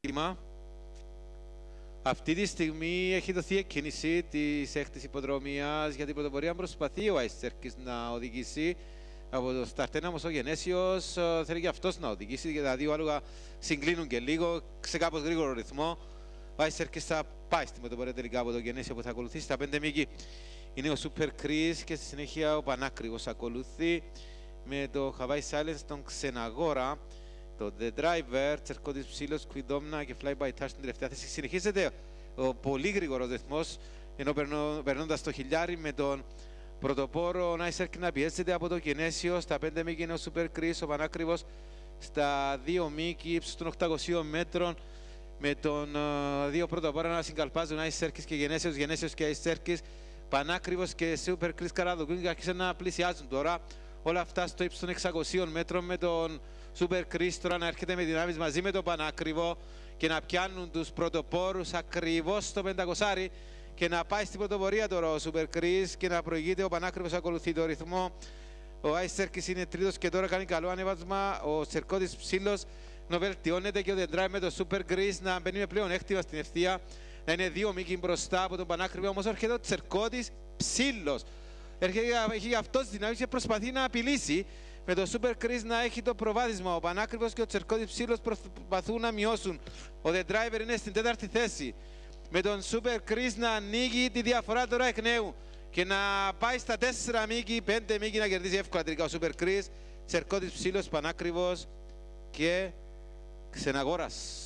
κύμα. Αυτή τη στιγμή έχει δοθεί εκκίνηση της έκτης υποδρομία για την πρωτοπορία. Προσπαθεί ο Άιστερκης να οδηγήσει από το σταρτένα όμως ο Γενέσιος θέλει και αυτός να οδηγήσει. Γιατί τα δύο άλογα συγκλίνουν και λίγο σε κάπως γρήγορο ρυθμό. Ο Άιστερκης θα πάει στην πρωτοπορία τελικά από το Γενέσιο που θα ακολουθήσει. Τα πέντε μήκη είναι ο Super Chris και στη συνέχεια ο Πανάκριβος ακολουθεί με το Hawaii Silence τον Ξεναγόρα. Το The Driver, Τσερκώτης Ψήλος, Κουιδόμνα και Fly by Touch στην τελευταία θέση. Συνεχίζεται ο πολύ γρήγορος ρυθμός ενώ περνώντας το χιλιάρι με τον πρωτοπόρο Νάισερ να πιέζεται από το Κινέσιο. Στα 5 μήκη είναι ο Super Chris, ο Πανάκριβος στα 2 μήκη ύψου των 800 μέτρων με τον uh, δύο πρωτοπόρα να συγκαλπάζουν Νάισερ και Γενέσιος, Γενέσιος και Αϊσέρκη. Πανάκριβος και Super Chris Καραδοκίνη άρχισαν να πλησιάζουν τώρα όλα αυτά στο ύψος των 600 μέτρων με τον Super Chris τώρα να έρχεται με δυνάμεις μαζί με το Πανάκριβο και να πιάνουν τους πρωτοπόρους ακριβώς στο 500 και να πάει στην πρωτοπορία τώρα ο Super Chris και να προηγείται ο Πανάκριβος ακολουθεί το ρυθμό. Ο Άισερκης είναι τρίτος και τώρα κάνει καλό ανέβασμα. Ο Σερκώτης Ψήλος να βελτιώνεται και ο Δεντράι με το Super Chris να μπαίνει με πλέον έκτημα στην ευθεία. Να είναι δύο μήκη μπροστά από τον Πανάκριβο, όμως έρχεται ο Τσερκώτης Ψήλος. Έχει αυτός δυνάμεις και προσπαθεί να απειλήσει με το Super Chris να έχει το προβάδισμα. Ο Πανάκριβος και ο Τσερκώτη Ψήλος προσπαθούν να μειώσουν. Ο The Driver είναι στην τέταρτη θέση. Με τον Super Chris να ανοίγει τη διαφορά τώρα εκ νέου και να πάει στα 4 μήκη, 5 μήκη να κερδίσει εύκολα τελικά ο Super Chris. Τσερκώτη Ψήλος, Πανάκριβος και Ξεναγόρας.